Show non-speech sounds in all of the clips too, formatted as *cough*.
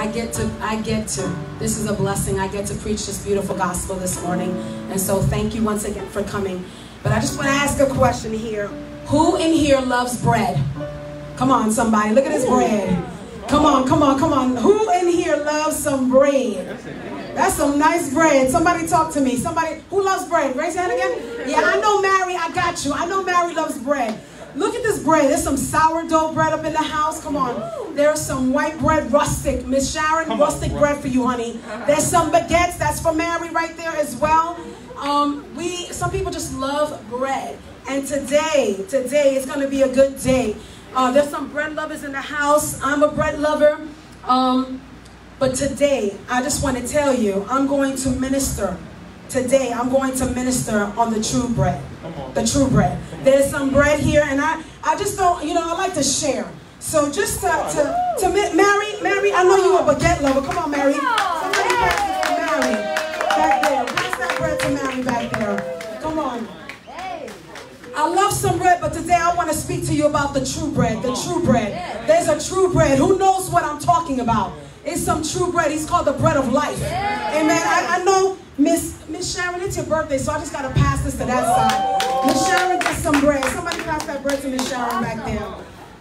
I get to, I get to, this is a blessing. I get to preach this beautiful gospel this morning. And so thank you once again for coming. But I just want to ask a question here. Who in here loves bread? Come on, somebody. Look at this bread. Come on, come on, come on. Who in here loves some bread? That's some nice bread. Somebody talk to me. Somebody who loves bread. Raise your hand again. Yeah, I know Mary. I got you. I know Mary loves bread. Look at this bread. There's some sourdough bread up in the house. Come on. There's some white bread, rustic. Miss Sharon, Come rustic on, bread for you, honey. There's some baguettes. That's for Mary right there as well. Um, we some people just love bread. And today, today is going to be a good day. Uh, there's some bread lovers in the house. I'm a bread lover. Um, but today, I just want to tell you, I'm going to minister. Today, I'm going to minister on the true bread. The true bread. There's some bread here, and I, I just don't, you know, I like to share. So just to, to, to Mary, Mary, I know you're a baguette lover. Come on, Mary. Somebody pass it to Mary back there. Pass that bread to Mary back there. Come on. I love some bread, but today I want to speak to you about the true bread. The true bread. There's a true bread. Who knows what I'm talking about? It's some true bread. He's called the bread of life. Amen. I, I know Miss Miss Sharon, it's your birthday, so I just gotta pass this to that side. Miss Sharon gets some bread. Somebody pass that bread to Miss Sharon back there.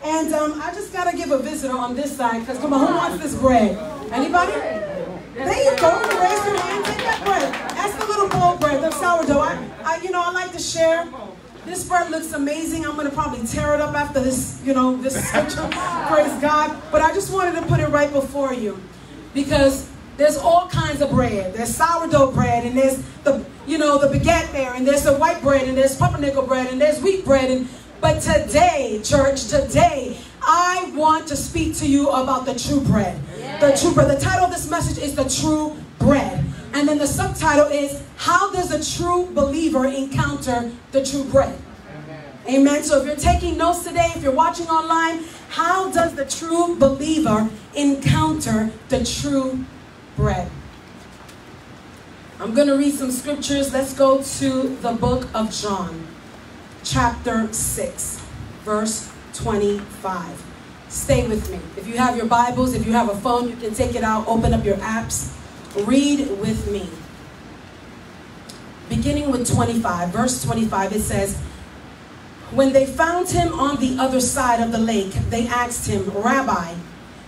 And um, I just gotta give a visitor on this side, because come on, who wants this bread? Anybody? There you go. Raise your hand. Take that bread. That's the little bowl bread, the sourdough. I, I, you know, I like to share. This bread looks amazing. I'm to probably tear it up after this, you know, this scripture. *laughs* Praise God. But I just wanted to put it right before you. Because there's all kinds of bread. There's sourdough bread, and there's the, you know, the baguette there, and there's the white bread, and there's pumpernickel bread, and there's wheat bread. And But today, church, today, I want to speak to you about the true bread. The true bread. The title of this message is The True Bread. And then the subtitle is How Does a True Believer Encounter the True Bread? Amen. Amen. So if you're taking notes today, if you're watching online, how does the true believer encounter the true bread? I'm going to read some scriptures. Let's go to the book of John, chapter 6, verse 25. Stay with me. If you have your Bibles, if you have a phone, you can take it out, open up your apps. Read with me. Beginning with 25, verse 25, it says, When they found him on the other side of the lake, they asked him, Rabbi,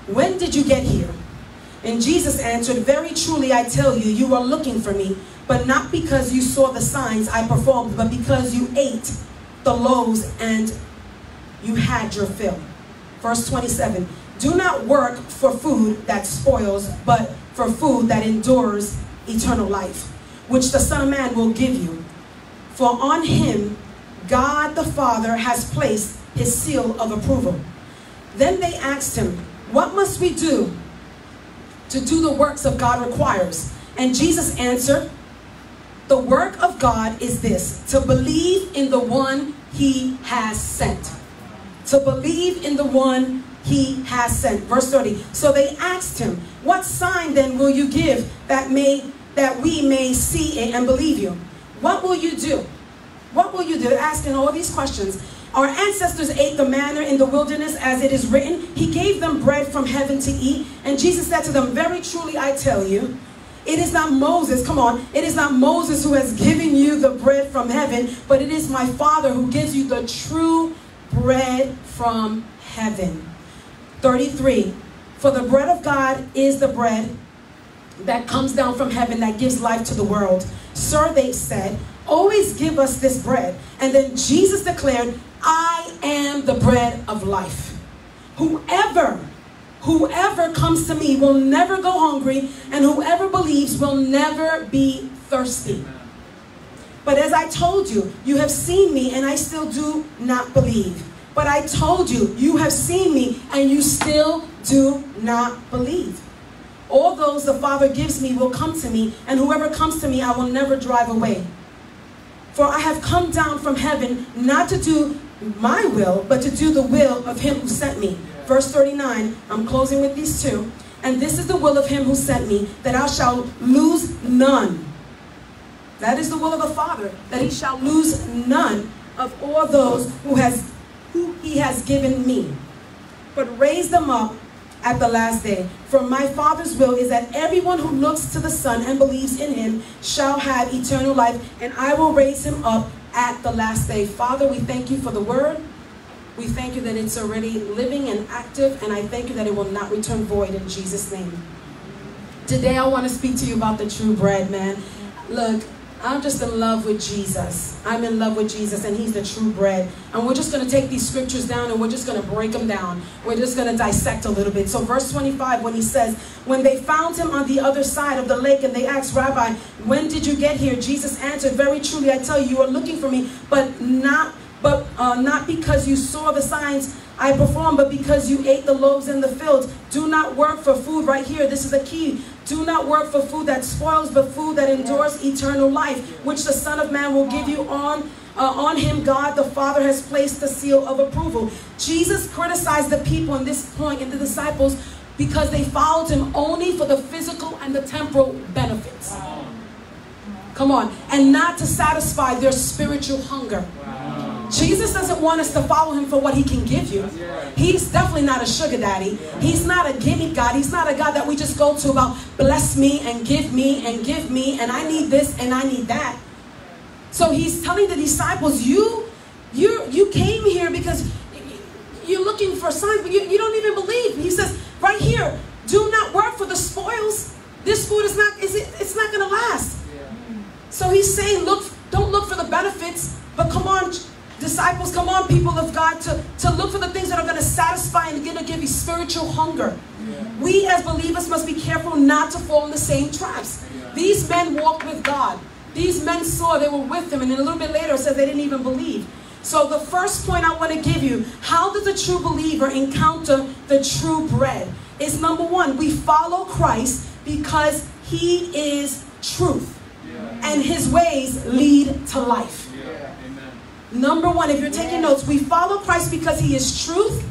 when did you get here? And Jesus answered, Very truly I tell you, you are looking for me, but not because you saw the signs I performed, but because you ate the loaves and you had your fill. Verse 27, Do not work for food that spoils, but for food that endures eternal life, which the Son of Man will give you. For on him God the Father has placed his seal of approval. Then they asked him, What must we do to do the works of God requires? And Jesus answered, The work of God is this, to believe in the one he has sent. To believe in the one he has sent. Verse 30. So they asked him, What sign then will you give that may that we may see it and believe you? What will you do? What will you do? They're asking all these questions. Our ancestors ate the manna in the wilderness as it is written. He gave them bread from heaven to eat. And Jesus said to them, Very truly I tell you, it is not Moses, come on, it is not Moses who has given you the bread from heaven, but it is my Father who gives you the true bread from heaven. 33. For the bread of God is the bread that comes down from heaven that gives life to the world. Sir, they said, always give us this bread. And then Jesus declared, I am the bread of life. Whoever, whoever comes to me will never go hungry, and whoever believes will never be thirsty. But as I told you, you have seen me, and I still do not believe. But I told you, you have seen me, and you still do not believe. All those the Father gives me will come to me, and whoever comes to me, I will never drive away. For I have come down from heaven not to do my will, but to do the will of him who sent me. Verse 39, I'm closing with these two. And this is the will of him who sent me, that I shall lose none. That is the will of the Father, that he shall lose none of all those who has who he has given me, but raise them up at the last day. For my Father's will is that everyone who looks to the Son and believes in him shall have eternal life, and I will raise him up at the last day. Father, we thank you for the word. We thank you that it's already living and active, and I thank you that it will not return void in Jesus' name. Today, I want to speak to you about the true bread, man. Look, I'm just in love with Jesus. I'm in love with Jesus, and He's the true bread. And we're just going to take these scriptures down and we're just going to break them down. We're just going to dissect a little bit. So, verse 25, when He says, When they found Him on the other side of the lake and they asked, Rabbi, when did you get here? Jesus answered, Very truly, I tell you, you are looking for me, but not but uh, not because you saw the signs I performed, but because you ate the loaves in the fields. Do not work for food right here. This is a key. Do not work for food that spoils, but food that endures eternal life, which the Son of Man will give you on. Uh, on him, God the Father has placed the seal of approval. Jesus criticized the people in this point, in the disciples, because they followed him only for the physical and the temporal benefits. Come on. And not to satisfy their spiritual hunger. Jesus doesn't want us to follow him for what he can give you. He's definitely not a sugar daddy. He's not a gimme God. He's not a God that we just go to about bless me and give me and give me and I need this and I need that. So he's telling the disciples, you you you came here because you're looking for signs, but you, you don't even believe. He says, right here, do not work for the spoils. This food is not is it, it's not gonna last. So he's saying, look, don't look for the benefits, but come on, disciples, come on, people of God, to, to look for the things that are going to satisfy and going to give you spiritual hunger. Yeah. We as believers must be careful not to fall in the same traps. Yeah. These men walked with God. These men saw they were with him, and then a little bit later it says they didn't even believe. So the first point I want to give you, how does a true believer encounter the true bread? Is number one, we follow Christ because he is truth. Yeah. And his ways lead to life. Number one, if you're taking notes, we follow Christ because he is truth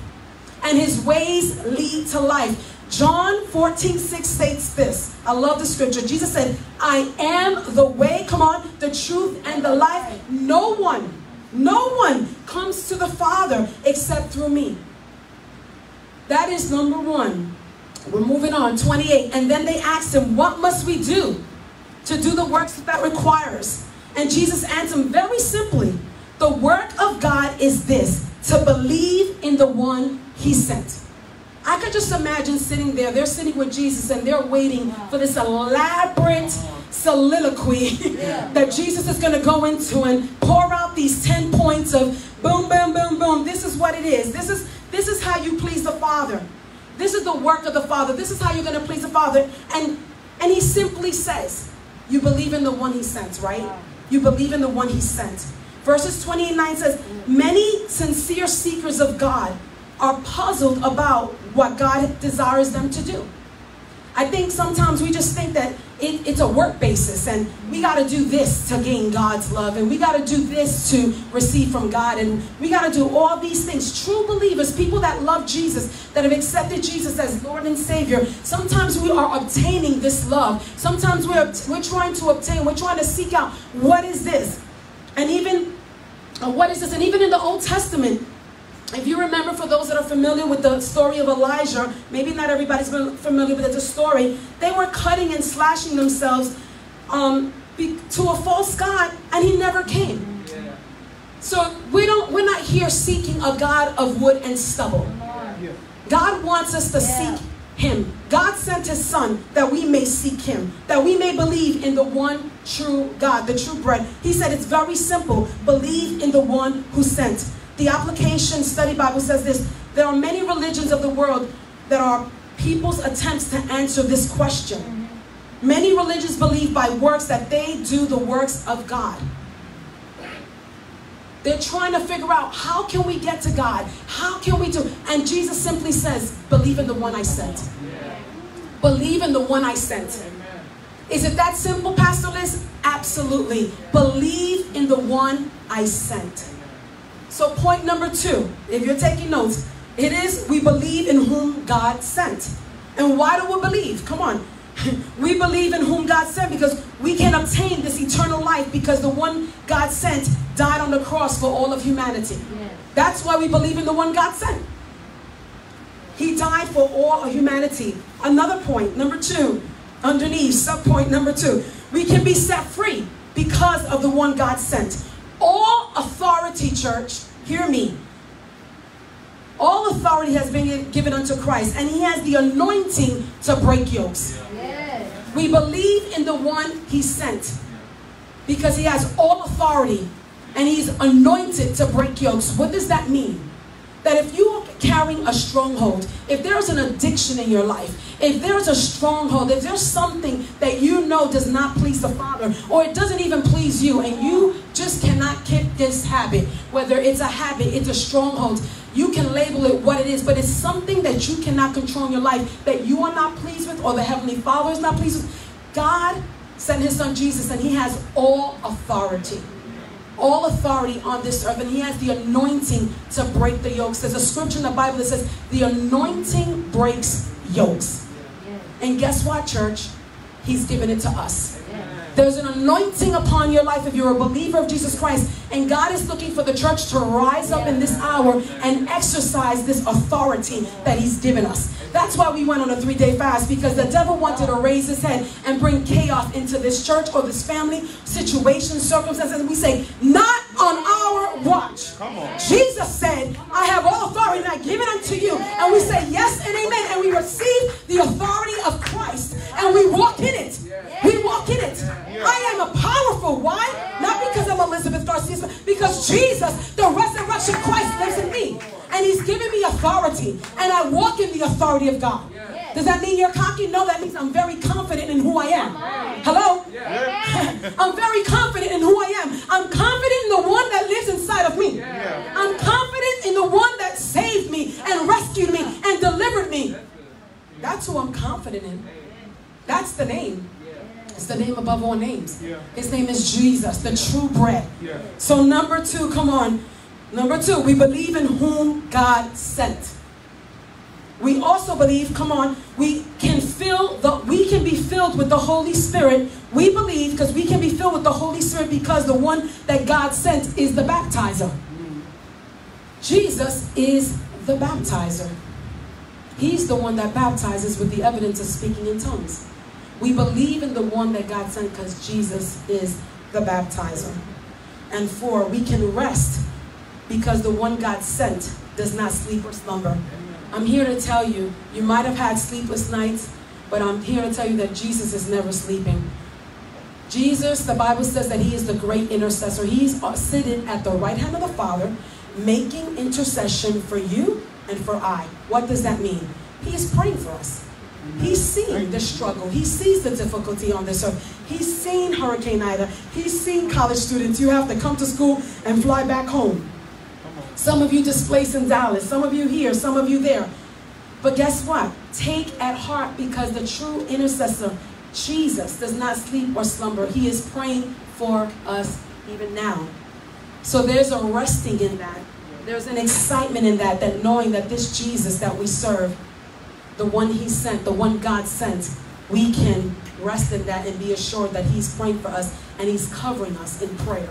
and his ways lead to life. John 14, 6 states this. I love the scripture. Jesus said, I am the way, come on, the truth and the life. No one, no one comes to the Father except through me. That is number one. We're moving on, 28. And then they asked him, What must we do to do the works that requires? And Jesus answered very simply the work of God is this to believe in the one he sent. I could just imagine sitting there, they're sitting with Jesus and they're waiting for this elaborate soliloquy yeah. *laughs* that Jesus is going to go into and pour out these 10 points of boom, boom, boom, boom. This is what it is. This is, this is how you please the Father. This is the work of the Father. This is how you're going to please the Father. And, and he simply says, you believe in the one he sent, right? You believe in the one he sent. Verses 29 says, Many sincere seekers of God are puzzled about what God desires them to do. I think sometimes we just think that it, it's a work basis and we got to do this to gain God's love and we got to do this to receive from God and we got to do all these things. True believers, people that love Jesus, that have accepted Jesus as Lord and Savior, sometimes we are obtaining this love. Sometimes we're, we're trying to obtain, we're trying to seek out what is this? And even, uh, what is this? And even in the Old Testament, if you remember, for those that are familiar with the story of Elijah, maybe not everybody's familiar with the story, they were cutting and slashing themselves um, to a false God, and he never came. So we don't, we're not here seeking a God of wood and stubble. God wants us to yeah. seek him. God sent his son that we may seek him, that we may believe in the one true God, the true bread. He said it's very simple. Believe in the one who sent. The application study Bible says this. There are many religions of the world that are people's attempts to answer this question. Mm-hmm. Many religions believe by works that they do the works of God. They're trying to figure out how can we get to God? How can we do? And Jesus simply says, believe in the one I sent. Believe in the one I sent. Is it that simple, Pastor Liz? Absolutely. Believe in the one I sent. So point number two, if you're taking notes, it is we believe in whom God sent. And why do we believe? Come on. We believe in whom God sent because we can obtain this eternal life because the one God sent died on the cross for all of humanity. That's why we believe in the one God sent. He died for all of humanity. Another point, number two, underneath, sub point number two. We can be set free because of the one God sent. All authority, church, hear me. All authority has been given unto Christ, and He has the anointing to break yokes. Yes. We believe in the one He sent because He has all authority and He's anointed to break yokes. What does that mean? That if you are carrying a stronghold, if there's an addiction in your life, if there's a stronghold, if there's something that you know does not please the Father, or it doesn't even please you, and you just cannot kick this habit, whether it's a habit, it's a stronghold, you can label it what it is, but it's something that you cannot control in your life that you are not pleased with, or the Heavenly Father is not pleased with. God sent His Son Jesus, and He has all authority all authority on this earth, and he has the anointing to break the yokes. There's a scripture in the Bible that says, the anointing breaks yokes. And guess what, church? He's given it to us. There's an anointing upon your life if you're a believer of Jesus Christ. And God is looking for the church to rise up in this hour and exercise this authority that He's given us. That's why we went on a three day fast because the devil wanted to raise his head and bring chaos into this church or this family, situation, circumstances. And we say, not on our watch. Jesus said, I have all authority and I give it unto you. And we say yes and amen. And we receive the authority of Christ and we walk in it. We walk in it. I am a powerful. Why? Not because I'm Elizabeth Garcia, because Jesus, the resurrection Christ, lives in me. And he's given me authority. And I walk in the authority of God. Does that mean you're cocky? No, that means I'm very confident in who I am. Hello? *laughs* I'm very confident in who I am. I'm confident in the one that lives inside of me. I'm confident in the one that saved me and rescued me and delivered me. That's who I'm confident in. That's the name. It's the name above all names. His name is Jesus, the true bread. So number two, come on. Number two, we believe in whom God sent. We also believe, come on, we can fill the we can be filled with the Holy Spirit. We believe because we can be filled with the Holy Spirit because the one that God sent is the baptizer. Jesus is the baptizer. He's the one that baptizes with the evidence of speaking in tongues. We believe in the one that God sent because Jesus is the baptizer. And four, we can rest because the one God sent does not sleep or slumber. I'm here to tell you, you might have had sleepless nights, but I'm here to tell you that Jesus is never sleeping. Jesus, the Bible says that he is the great intercessor. He's uh, sitting at the right hand of the Father, making intercession for you and for I. What does that mean? He is praying for us. He's seen the struggle. He sees the difficulty on this earth. He's seen Hurricane Ida. He's seen college students. You have to come to school and fly back home. Some of you displaced in Dallas, some of you here, some of you there. But guess what? Take at heart because the true intercessor, Jesus, does not sleep or slumber. He is praying for us even now. So there's a resting in that. There's an excitement in that, that knowing that this Jesus that we serve, the one he sent, the one God sent, we can rest in that and be assured that he's praying for us and he's covering us in prayer.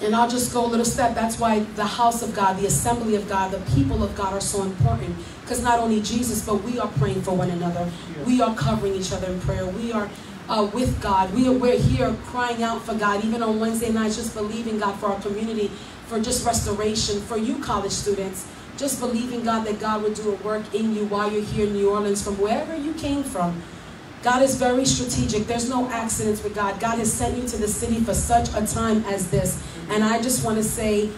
And I'll just go a little step. That's why the house of God, the assembly of God, the people of God are so important. Because not only Jesus, but we are praying for one another. We are covering each other in prayer. We are uh, with God. We are, we're here crying out for God, even on Wednesday nights, just believing God for our community, for just restoration, for you college students. Just believing God that God would do a work in you while you're here in New Orleans from wherever you came from. God is very strategic. There's no accidents with God. God has sent you to the city for such a time as this. And I just want to say,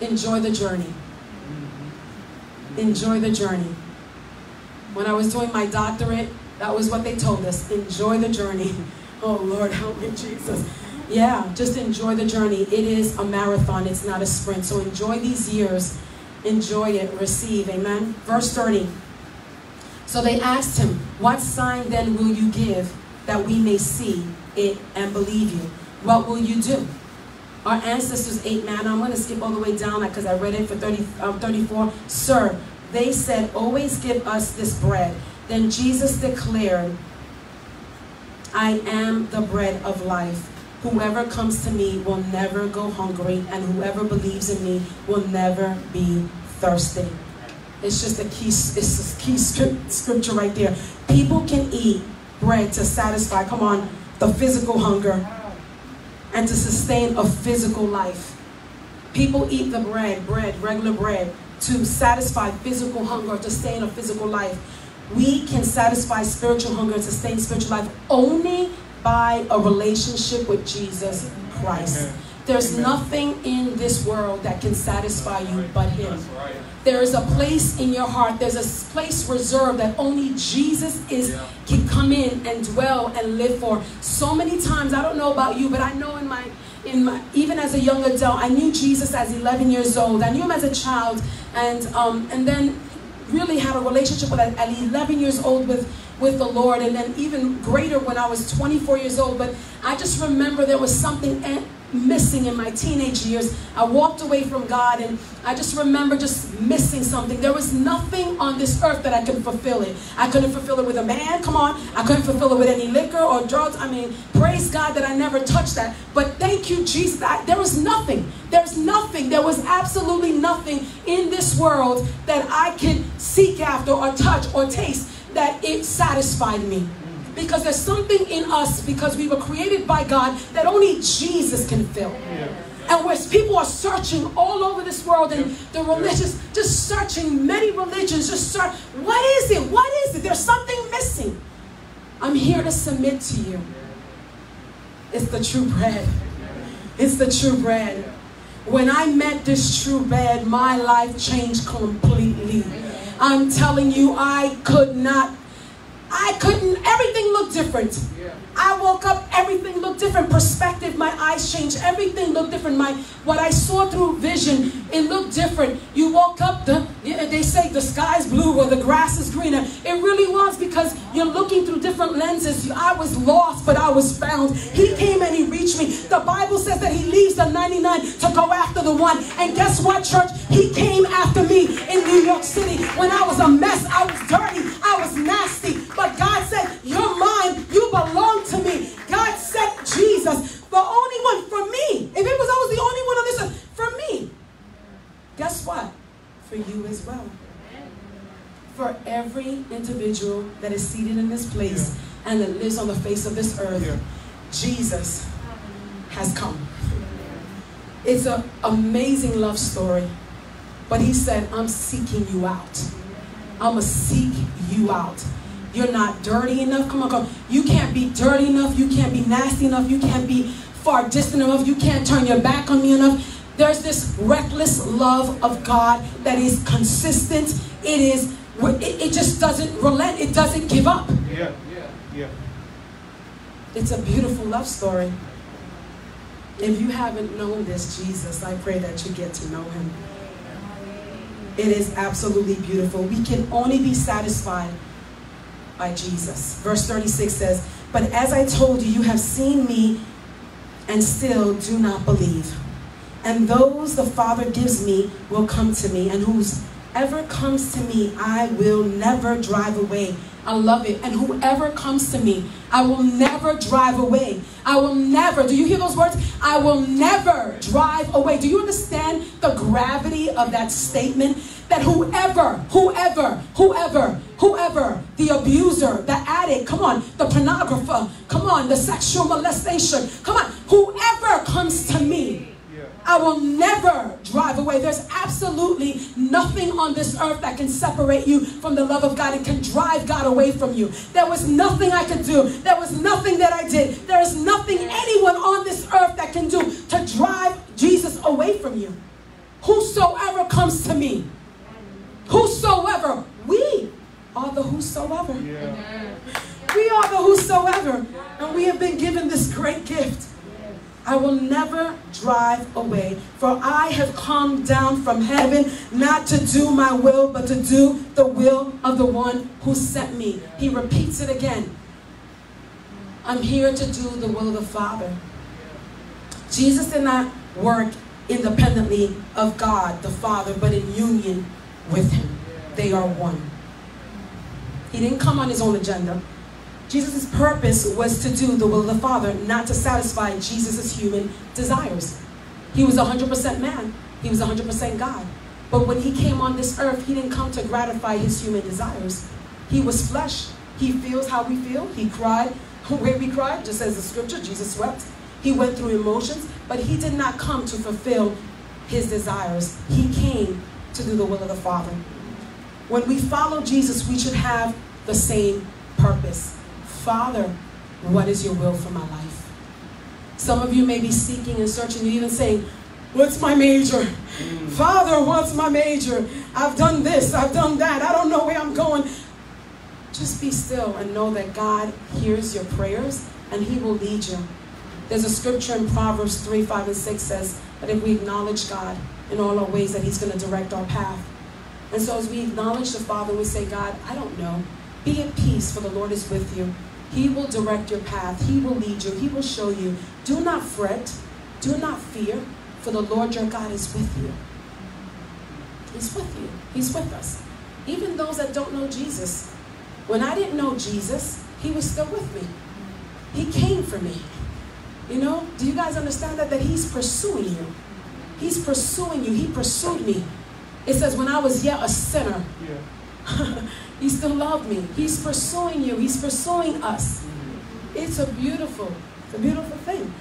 enjoy the journey. Enjoy the journey. When I was doing my doctorate, that was what they told us. Enjoy the journey. *laughs* Oh, Lord, help me, Jesus. Yeah, just enjoy the journey. It is a marathon, it's not a sprint. So enjoy these years. Enjoy it. Receive. Amen. Verse 30. So they asked him, What sign then will you give that we may see it and believe you? What will you do? Our ancestors ate manna. I'm going to skip all the way down because I read it for 30, um, 34. Sir, they said, Always give us this bread. Then Jesus declared, I am the bread of life. Whoever comes to me will never go hungry, and whoever believes in me will never be thirsty. It's just a key, it's a key scripture right there. People can eat bread to satisfy, come on, the physical hunger and to sustain a physical life. People eat the bread, bread, regular bread, to satisfy physical hunger, to sustain a physical life. We can satisfy spiritual hunger sustain spiritual life only by a relationship with Jesus Christ. Amen. There's Amen. nothing in this world that can satisfy you but Him. There is a place in your heart, there's a place reserved that only Jesus is yeah. can come in and dwell and live for. So many times, I don't know about you, but I know in my in my, even as a young adult, I knew Jesus as 11 years old. I knew him as a child, and um, and then really had a relationship with at 11 years old with with the Lord, and then even greater when I was 24 years old. But I just remember there was something missing in my teenage years. I walked away from God and I just remember just missing something. There was nothing on this earth that I could fulfill it. I couldn't fulfill it with a man, come on. I couldn't fulfill it with any liquor or drugs. I mean, praise God that I never touched that. But thank you, Jesus. I, there was nothing. There's nothing. There was absolutely nothing in this world that I could seek after or touch or taste that it satisfied me. Because there's something in us, because we were created by God, that only Jesus can fill. Yeah. And where people are searching all over this world and the religious, just searching many religions, just search, what is it? What is it? There's something missing. I'm here to submit to you. It's the true bread. It's the true bread. When I met this true bread, my life changed completely. I'm telling you, I could not I couldn't, everything looked different. I woke up, everything looked different. Perspective, my eyes changed. Everything looked different. My what I saw through vision, it looked different. You woke up, the they say the sky's blue or the grass is greener. It really was because you're looking through different lenses. I was lost, but I was found. He came and he reached me. The Bible says that he leaves the 99 to go after the one. And guess what, church? He came after me in New York City when I was a mess. I was dirty. I was nasty. But God said, You're mine. You belong to me. God sent Jesus, the only one for me. If it was I was the only one on this earth, for me. Guess what? For you as well. For every individual that is seated in this place yeah. and that lives on the face of this earth, yeah. Jesus has come. It's an amazing love story. But he said, I'm seeking you out. I'm going to seek you out. You're not dirty enough. Come on, come. You can't be dirty enough. You can't be nasty enough. You can't be far distant enough. You can't turn your back on me enough. There's this reckless love of God that is consistent. It is, it, it just doesn't relent. It doesn't give up. Yeah, yeah, yeah. It's a beautiful love story. If you haven't known this Jesus, I pray that you get to know him. It is absolutely beautiful. We can only be satisfied by Jesus. Verse 36 says, But as I told you, you have seen me and still do not believe. And those the Father gives me will come to me, and whoever comes to me, I will never drive away. I love it. And whoever comes to me, I will never drive away. I will never, do you hear those words? I will never drive away. Do you understand the gravity of that statement? That whoever, whoever, whoever, whoever, the abuser, the addict, come on, the pornographer, come on, the sexual molestation, come on, whoever comes to me, I will never drive away. There's absolutely nothing on this earth that can separate you from the love of God and can drive God away from you. There was nothing I could do. There was nothing that I did. There is nothing anyone on this earth that can do to drive Jesus away from you. Whosoever comes to me, whosoever, we are the whosoever. Yeah. We are the whosoever. And we have been given this great gift. I will never drive away, for I have come down from heaven not to do my will, but to do the will of the one who sent me. He repeats it again. I'm here to do the will of the Father. Jesus did not work independently of God, the Father, but in union with Him. They are one. He didn't come on his own agenda. Jesus' purpose was to do the will of the Father, not to satisfy Jesus' human desires. He was 100% man. He was 100% God. But when he came on this earth, he didn't come to gratify his human desires. He was flesh. He feels how we feel. He cried *laughs* where we cried, just as the scripture, Jesus wept. He went through emotions, but he did not come to fulfill his desires. He came to do the will of the Father. When we follow Jesus, we should have the same purpose. Father, what is your will for my life? Some of you may be seeking and searching, you even saying, What's my major? Mm. Father, what's my major? I've done this, I've done that, I don't know where I'm going. Just be still and know that God hears your prayers and He will lead you. There's a scripture in Proverbs 3, 5, and 6 says that if we acknowledge God in all our ways, that He's going to direct our path. And so as we acknowledge the Father, we say, God, I don't know. Be at peace, for the Lord is with you. He will direct your path. He will lead you. He will show you. Do not fret. Do not fear for the Lord your God is with you. He's with you. He's with us. Even those that don't know Jesus. When I didn't know Jesus, he was still with me. He came for me. You know, do you guys understand that? That he's pursuing you. He's pursuing you. He pursued me. It says, when I was yet a sinner, yeah. *laughs* he still loved me. He's pursuing you. He's pursuing us. Mm-hmm. It's a beautiful, it's a beautiful thing.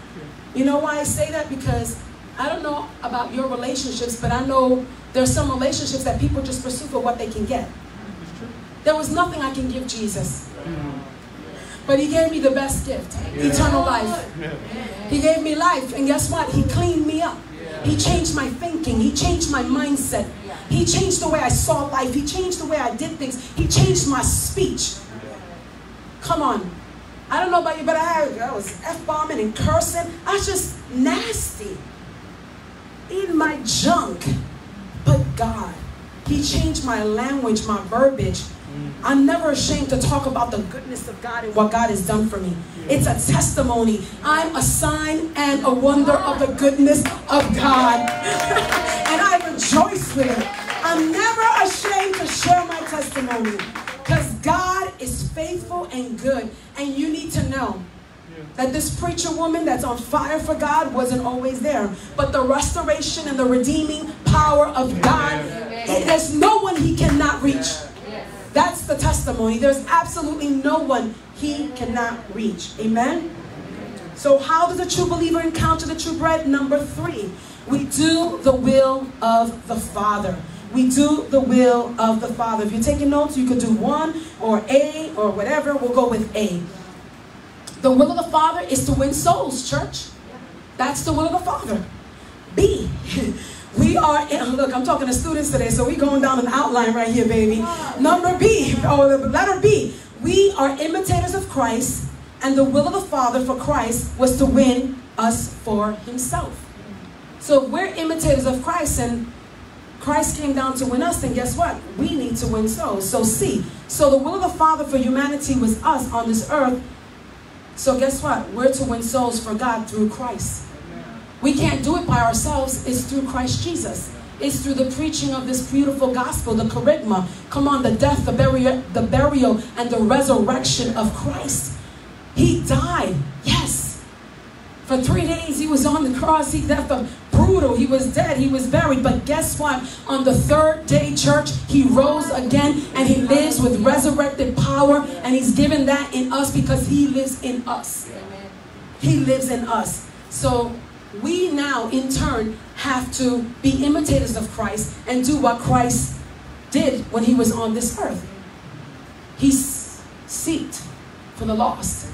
You know why I say that? Because I don't know about your relationships, but I know there's some relationships that people just pursue for what they can get. There was nothing I can give Jesus. Mm-hmm. But he gave me the best gift, eternal life. He gave me life, and guess what? He cleaned me up. He changed my thinking. He changed my mindset. He changed the way I saw life. He changed the way I did things. He changed my speech. Come on. I don't know about you, but I, I was F-bombing and cursing. I was just nasty in my junk. But God, He changed my language, my verbiage. I'm never ashamed to talk about the goodness of God and what God has done for me. It's a testimony. I'm a sign and a wonder of the goodness of God. *laughs* and I rejoice with it. I'm never ashamed to share my testimony because God is faithful and good. And you need to know that this preacher woman that's on fire for God wasn't always there. But the restoration and the redeeming power of God, there's no one he cannot reach. The testimony. There's absolutely no one he cannot reach. Amen? So, how does a true believer encounter the true bread? Number three, we do the will of the Father. We do the will of the Father. If you're taking notes, you could do one or A or whatever. We'll go with A. The will of the Father is to win souls, church. That's the will of the Father. B. *laughs* We are, in, look, I'm talking to students today, so we're going down an outline right here, baby. Number B, or letter B. We are imitators of Christ, and the will of the Father for Christ was to win us for himself. So if we're imitators of Christ and Christ came down to win us, then guess what? We need to win souls. So C. So the will of the Father for humanity was us on this earth. So guess what? We're to win souls for God through Christ. We can't do it by ourselves. It's through Christ Jesus. It's through the preaching of this beautiful gospel, the kerygma. Come on, the death, the burial, the burial, and the resurrection of Christ. He died, yes. For three days he was on the cross. He left a brutal. He was dead. He was buried. But guess what? On the third day, church, he rose again and he lives with resurrected power. And he's given that in us because he lives in us. He lives in us. So we now in turn have to be imitators of Christ and do what Christ did when he was on this earth. He seeked for the lost.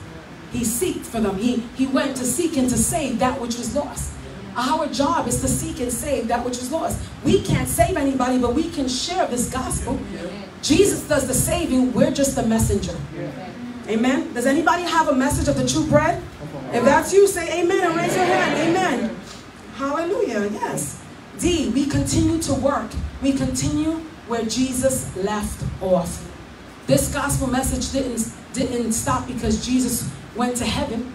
He seeked for them. He, he went to seek and to save that which was lost. Our job is to seek and save that which was lost. We can't save anybody, but we can share this gospel. Jesus does the saving. We're just the messenger. Amen. Does anybody have a message of the true bread? If that's you, say amen and raise your hand. Amen. Hallelujah. Yes. D, we continue to work. We continue where Jesus left off. This gospel message didn't, didn't stop because Jesus went to heaven.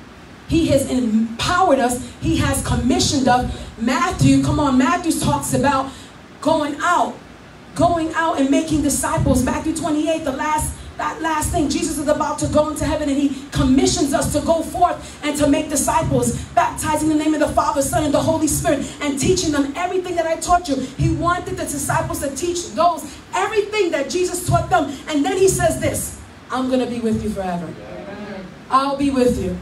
He has empowered us. He has commissioned us. Matthew, come on, Matthew talks about going out, going out and making disciples. Matthew 28, the last that last thing, Jesus is about to go into heaven and he commissions us to go forth and to make disciples, baptizing in the name of the Father, Son, and the Holy Spirit, and teaching them everything that I taught you. He wanted the disciples to teach those everything that Jesus taught them. And then he says this I'm going to be with you forever. I'll be with you.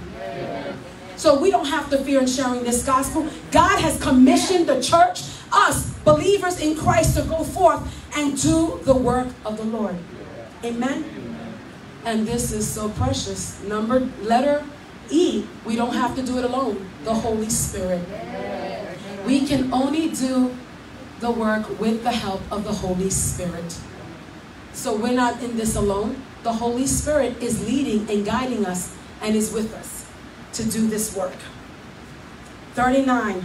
So we don't have to fear in sharing this gospel. God has commissioned the church, us, believers in Christ, to go forth and do the work of the Lord. Amen. And this is so precious. Number, letter E, we don't have to do it alone. The Holy Spirit. We can only do the work with the help of the Holy Spirit. So we're not in this alone. The Holy Spirit is leading and guiding us and is with us to do this work. 39.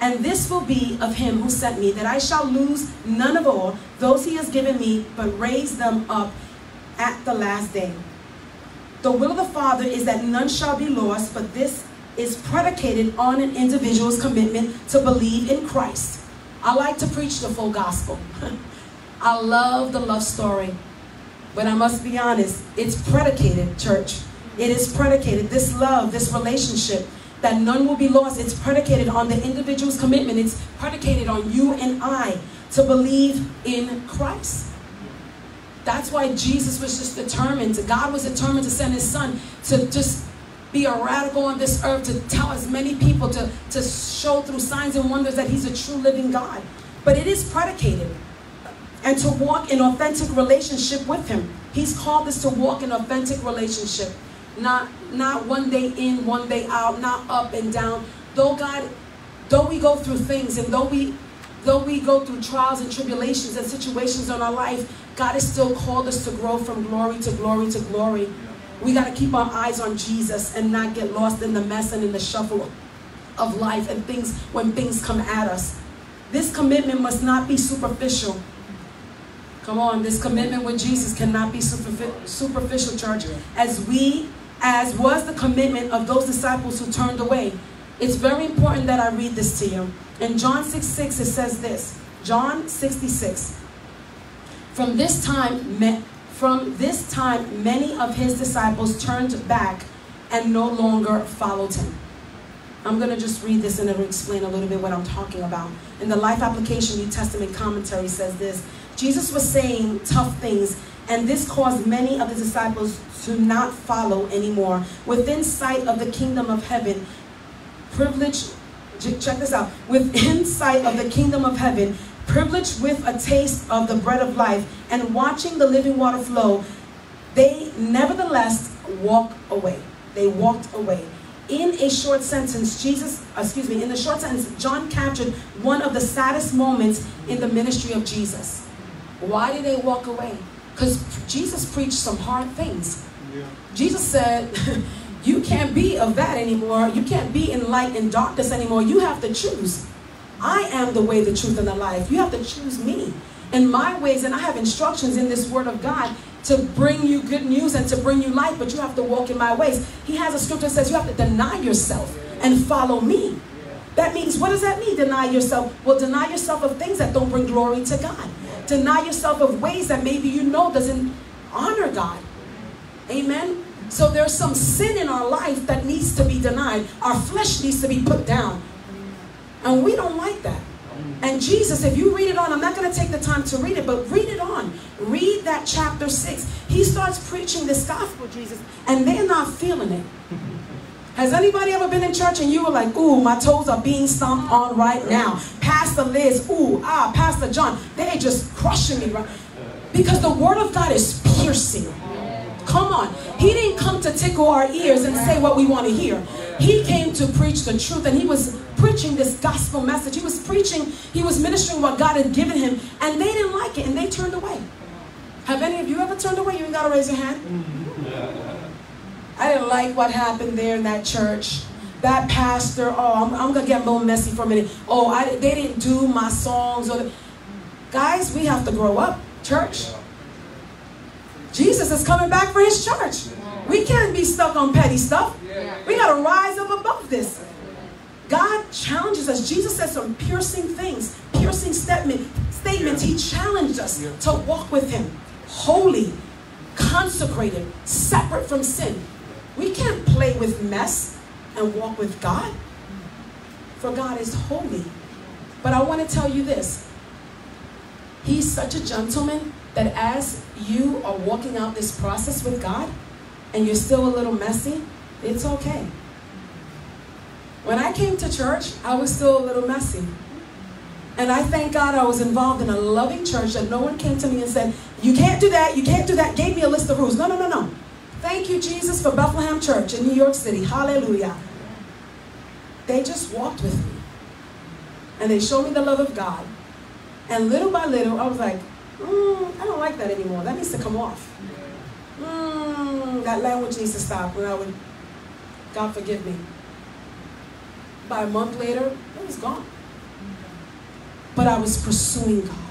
And this will be of him who sent me, that I shall lose none of all those he has given me, but raise them up at the last day. The will of the Father is that none shall be lost, but this is predicated on an individual's commitment to believe in Christ. I like to preach the full gospel. *laughs* I love the love story. But I must be honest, it's predicated, church. It is predicated. This love, this relationship, that none will be lost, it's predicated on the individual's commitment. It's predicated on you and I to believe in Christ. That's why Jesus was just determined. God was determined to send his son to just be a radical on this earth, to tell as many people, to, to show through signs and wonders that he's a true living God. But it is predicated. And to walk in authentic relationship with him. He's called us to walk in authentic relationship. Not, not one day in, one day out, not up and down. Though God, though we go through things and though we though we go through trials and tribulations and situations in our life, God has still called us to grow from glory to glory to glory. We got to keep our eyes on Jesus and not get lost in the mess and in the shuffle of life and things when things come at us. This commitment must not be superficial. Come on, this commitment with Jesus cannot be superficial, church. As we, as was the commitment of those disciples who turned away. It's very important that I read this to you. In John 6 6, it says this. John 66. From this time, from this time, many of his disciples turned back and no longer followed him. I'm going to just read this and it'll explain a little bit what I'm talking about. In the Life Application New Testament commentary says this Jesus was saying tough things, and this caused many of the disciples to not follow anymore. Within sight of the kingdom of heaven, privilege, check this out, within sight of the kingdom of heaven, privileged with a taste of the bread of life and watching the living water flow, they nevertheless walk away. They walked away. In a short sentence, Jesus, uh, excuse me, in the short sentence, John captured one of the saddest moments in the ministry of Jesus. Why did they walk away? Because Jesus preached some hard things. Yeah. Jesus said, *laughs* you can't be of that anymore. You can't be in light and darkness anymore. You have to choose. I am the way, the truth, and the life. You have to choose me and my ways, and I have instructions in this word of God to bring you good news and to bring you life, but you have to walk in my ways. He has a scripture that says you have to deny yourself and follow me. That means, what does that mean, deny yourself? Well, deny yourself of things that don't bring glory to God. Deny yourself of ways that maybe you know doesn't honor God. Amen? So there's some sin in our life that needs to be denied. Our flesh needs to be put down. And we don't like that. And Jesus, if you read it on, I'm not going to take the time to read it, but read it on. Read that chapter 6. He starts preaching this gospel, Jesus, and they're not feeling it. Has anybody ever been in church and you were like, ooh, my toes are being stomped on right now? Pastor Liz, ooh, ah, Pastor John, they're just crushing me, right? Because the word of God is piercing. Come on. He didn't come to tickle our ears and say what we want to hear. He came to preach the truth and he was preaching this gospel message. He was preaching, he was ministering what God had given him and they didn't like it and they turned away. Have any of you ever turned away? You ain't got to raise your hand. I didn't like what happened there in that church. That pastor, oh, I'm, I'm going to get a little messy for a minute. Oh, I, they didn't do my songs. Or the... Guys, we have to grow up, church. Jesus is coming back for his church. We can't be stuck on petty stuff. We got to rise up above this. God challenges us. Jesus said some piercing things, piercing statement, statements. He challenged us to walk with him holy, consecrated, separate from sin. We can't play with mess and walk with God. For God is holy. But I want to tell you this. He's such a gentleman that as you are walking out this process with God and you're still a little messy, it's okay. When I came to church, I was still a little messy. And I thank God I was involved in a loving church that no one came to me and said, You can't do that, you can't do that, gave me a list of rules. No, no, no, no. Thank you, Jesus, for Bethlehem Church in New York City. Hallelujah. They just walked with me. And they showed me the love of God. And little by little, I was like, mm, I don't like that anymore. That needs to come off. Mm, that language needs to stop. And I would, God forgive me. By a month later, it was gone. But I was pursuing God.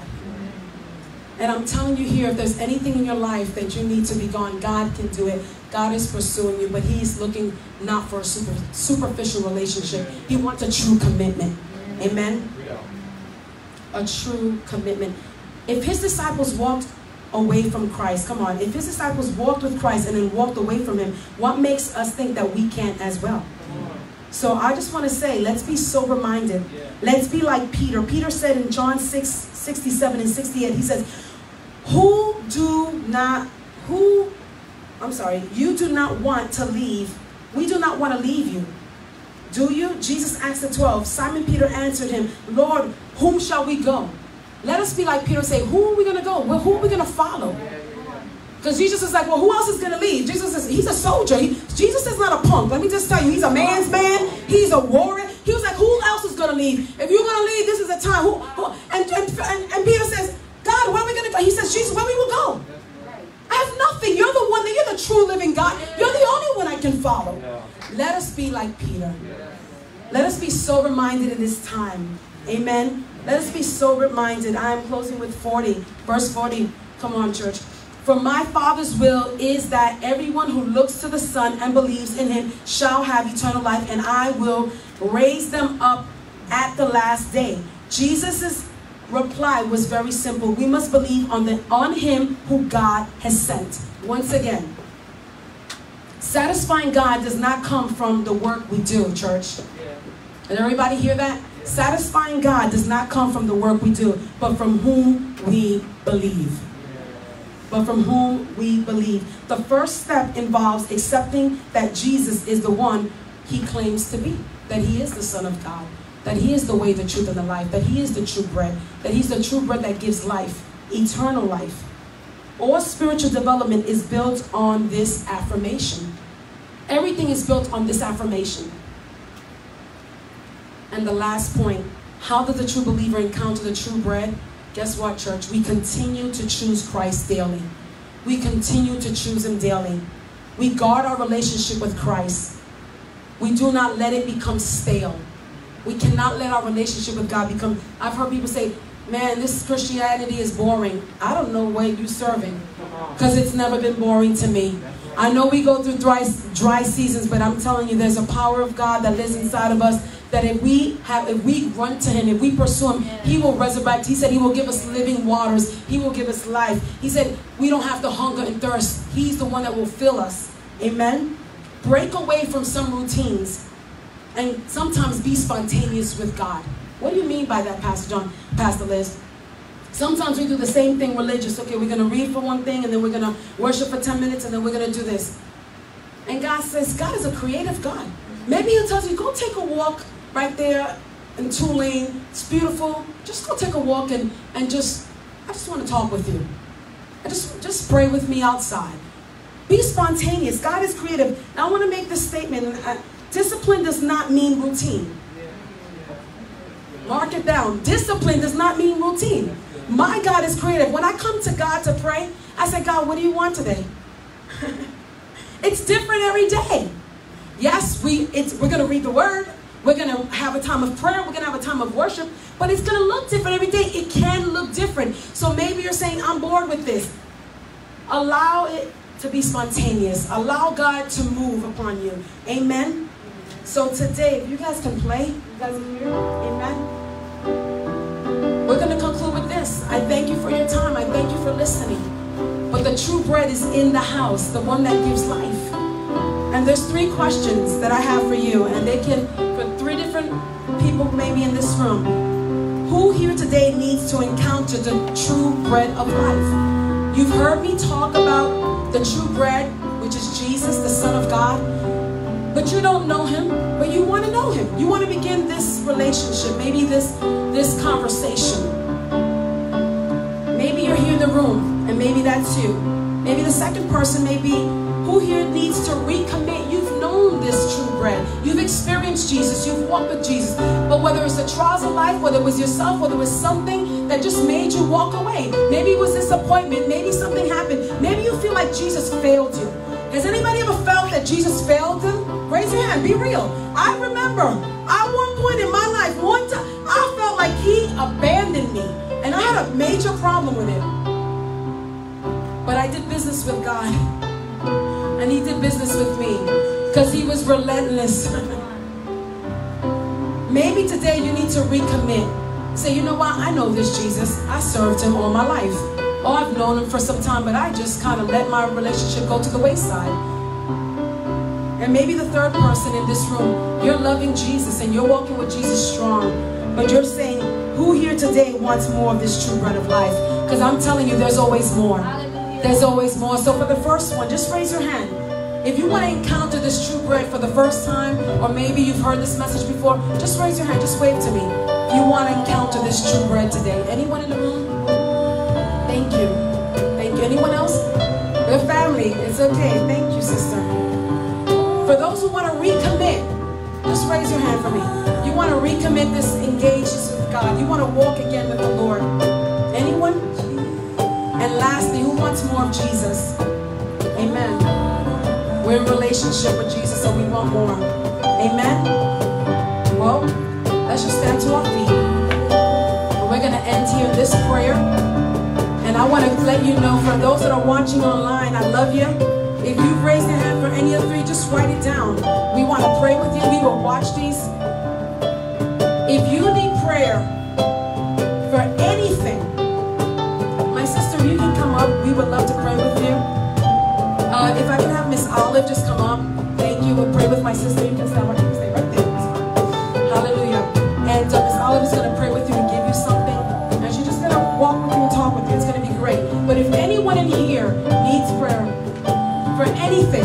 And I'm telling you here, if there's anything in your life that you need to be gone, God can do it. God is pursuing you, but He's looking not for a super, superficial relationship. He wants a true commitment. Amen? A true commitment. If His disciples walked away from Christ, come on, if His disciples walked with Christ and then walked away from Him, what makes us think that we can't as well? So I just want to say, let's be sober minded. Let's be like Peter. Peter said in John 6 67 and 68, he says, Who do not, who, I'm sorry, you do not want to leave. We do not want to leave you. Do you? Jesus asked the 12. Simon Peter answered him, Lord, whom shall we go? Let us be like Peter and say, Who are we going to go? Well, who are we going to follow? Because Jesus is like, well, who else is going to leave? Jesus is, he's a soldier. He, Jesus is not a punk. Let me just tell you, he's a man's man. He's a warrior. He was like, who else is going to leave? If you're going to leave, this is the time. Who, who? And, and, and, and, Peter says, God, where are we going to go? He says, Jesus, where we will go? I have nothing. You're the one, that you're the true living God. You're the only one I can follow. Let us be like Peter. Let us be sober minded in this time. Amen. Let us be sober minded. I am closing with 40, verse 40. Come on, church. For my Father's will is that everyone who looks to the Son and believes in him shall have eternal life, and I will raise them up at the last day. Jesus' reply was very simple. We must believe on, the, on him who God has sent. Once again, satisfying God does not come from the work we do, church. Did everybody hear that? Satisfying God does not come from the work we do, but from whom we believe but from whom we believe. The first step involves accepting that Jesus is the one he claims to be, that he is the Son of God, that he is the way, the truth, and the life, that he is the true bread, that he's the true bread that gives life, eternal life. All spiritual development is built on this affirmation. Everything is built on this affirmation. And the last point how does the true believer encounter the true bread? Guess what, church? We continue to choose Christ daily. We continue to choose Him daily. We guard our relationship with Christ. We do not let it become stale. We cannot let our relationship with God become. I've heard people say, man, this Christianity is boring. I don't know where you're serving because it's never been boring to me. I know we go through dry, dry seasons, but I'm telling you, there's a power of God that lives inside of us that if we have if we run to him if we pursue him he will resurrect. He said he will give us living waters. He will give us life. He said we don't have to hunger and thirst. He's the one that will fill us. Amen? Break away from some routines and sometimes be spontaneous with god. What do you mean by that pastor john pastor liz? Sometimes we do the same thing religious. Okay, we're going to read for one thing and then we're going to worship for 10 minutes and then we're going to do this. And God says, God is a creative God. Maybe He'll tell you, go take a walk right there in Tulane. It's beautiful. Just go take a walk and, and just, I just want to talk with you. I just, just pray with me outside. Be spontaneous. God is creative. Now I want to make this statement. Uh, discipline does not mean routine. Mark it down. Discipline does not mean routine. My God is creative. When I come to God to pray, I say, God, what do you want today? *laughs* it's different every day. Yes, we it's we're gonna read the word. We're going to have a time of prayer. We're going to have a time of worship. But it's going to look different every day. It can look different. So maybe you're saying, I'm bored with this. Allow it to be spontaneous. Allow God to move upon you. Amen. So today, if you guys can play, you guys can hear? Amen. We're going to conclude with this. I thank you for your time. I thank you for listening. but the true bread is in the house, the one that gives life. And there's three questions that I have for you, and they can, for three different people maybe in this room. Who here today needs to encounter the true bread of life? You've heard me talk about the true bread, which is Jesus, the Son of God. But you don't know him, but you want to know him. You want to begin this relationship, maybe this, this conversation. Maybe you're here in the room, and maybe that's you. Maybe the second person may be here needs to recommit. You've known this true bread. You've experienced Jesus. You've walked with Jesus. But whether it's the trials of life, whether it was yourself, whether it was something that just made you walk away. Maybe it was disappointment. Maybe something happened. Maybe you feel like Jesus failed you. Has anybody ever felt that Jesus failed them? Raise your hand. Be real. I remember at one point in my life, one time, I felt like he abandoned me. And I had a major problem with it. But I did business with God. And he did business with me. Because he was relentless. *laughs* Maybe today you need to recommit. Say, you know what? I know this Jesus. I served him all my life. Oh, I've known him for some time, but I just kind of let my relationship go to the wayside. And maybe the third person in this room, you're loving Jesus and you're walking with Jesus strong. But you're saying, who here today wants more of this true bread of life? Because I'm telling you, there's always more. There's always more. So for the first one, just raise your hand. If you want to encounter this true bread for the first time, or maybe you've heard this message before, just raise your hand. Just wave to me. You want to encounter this true bread today. Anyone in the room? Thank you. Thank you. Anyone else? Your family. It's okay. Thank you, sister. For those who want to recommit, just raise your hand for me. You want to recommit this engagement with God. You want to walk again with the Lord. And lastly, who wants more of Jesus? Amen. We're in relationship with Jesus, so we want more. Amen. Well, let's just stand to our feet. We're going to end here this prayer. And I want to let you know, for those that are watching online, I love you. If you've raised your hand for any of three, just write it down. We want to pray with you. We will watch these. If you need prayer would love to pray with you. Uh, if I can have Miss Olive just come up. Thank you. We'll pray with my sister. You can stand right, stay right there. Hallelujah. And uh, Miss Olive is going to pray with you and give you something. And she's just going to walk with you and talk with you. It's going to be great. But if anyone in here needs prayer for anything,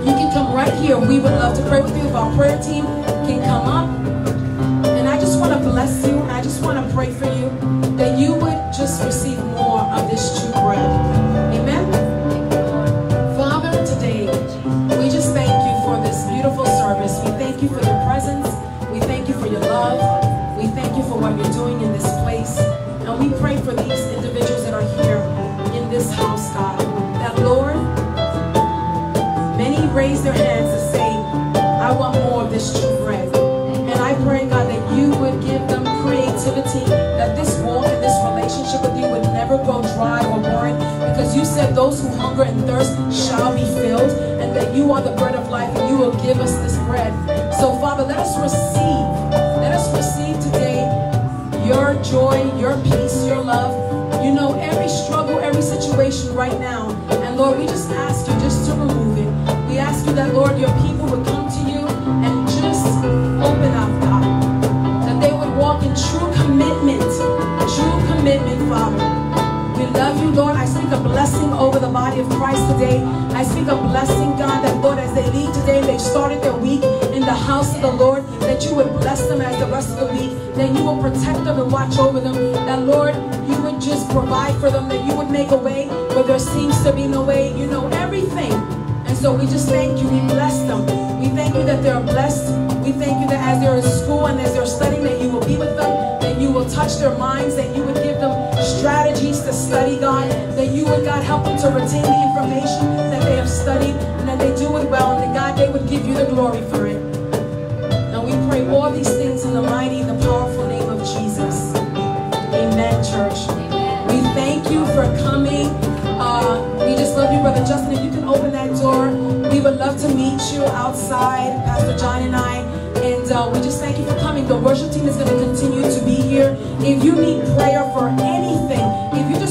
you can come right here. We would love to pray with you. If our prayer team can come up. Said those who hunger and thirst shall be filled, and that you are the bread of life, and you will give us this bread. So, Father, let us receive, let us receive today your joy, your peace, your love. You know every struggle, every situation right now. And Lord, we just ask you just to remove it. We ask you that, Lord, your people would come to you and just open up, God. That they would walk in true commitment, true commitment, Father. We love you, Lord. I speak blessing over the body of Christ today. I speak a blessing, God, that, Lord, as they leave today, they've started their week in the house of the Lord, that you would bless them as the rest of the week, that you will protect them and watch over them, that, Lord, you would just provide for them, that you would make a way where there seems to be no way. You know everything. And so we just thank you. We bless them. We thank you that they're blessed. We thank you that as they're in school and as they're studying, that you will be with them, that you will touch their minds, that you would give them strategies to study, God, that you would, God, help them to retain the information that they have studied, and that they do it well, and that, God, they would give you the glory for it. And we pray all these things in the mighty and the powerful name of Jesus. Amen, church. We thank you for coming. Uh, we just love you, Brother Justin. If you can open that door, we would love to meet you outside, Pastor John and I. And uh, we just thank you for coming. The worship team is going to continue to be here. If you need prayer for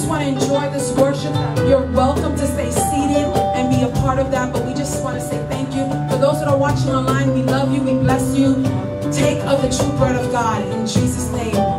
want to enjoy this worship. You're welcome to stay seated and be a part of that, but we just want to say thank you. For those that are watching online, we love you, we bless you. Take of the true bread of God in Jesus' name.